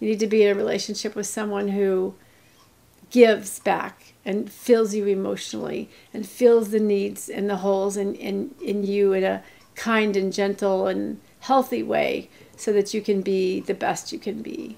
You need to be in a relationship with someone who gives back and fills you emotionally and fills the needs and the holes in, in, in you in a kind and gentle and healthy way so that you can be the best you can be.